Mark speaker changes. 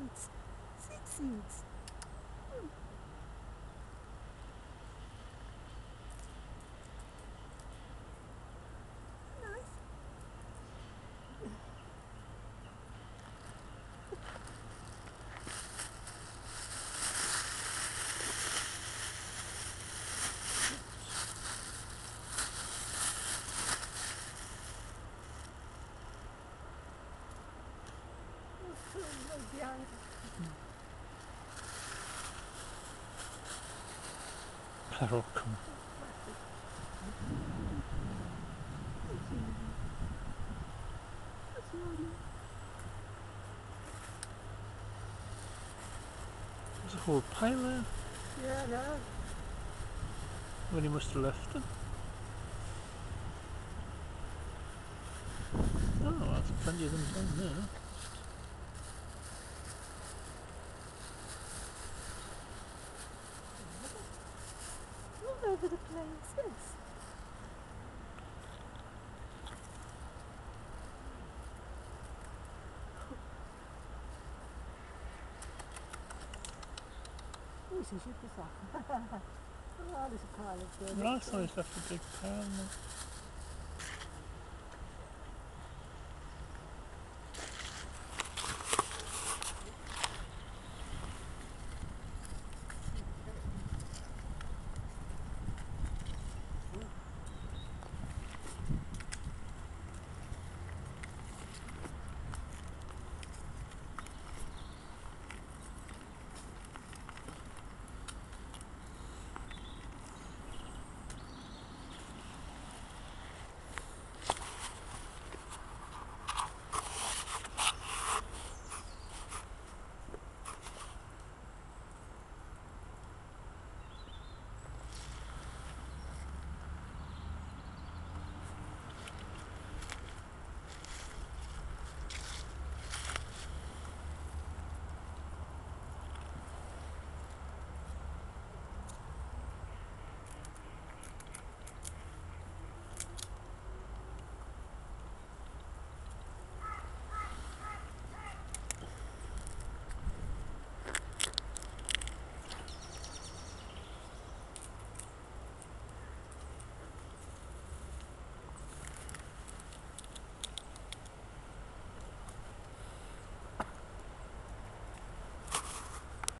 Speaker 1: seeds. Seed seeds. Hmm. Right behind.
Speaker 2: Barocco.
Speaker 1: That's.
Speaker 2: There's a whole pile there.
Speaker 1: Yeah, no.
Speaker 2: When he must have left them. Oh, that's plenty of them down there.
Speaker 1: All over the place, yes. Oh, she should be fine. oh, there's a pile of dirt.
Speaker 2: Last time he's left a big pile. there.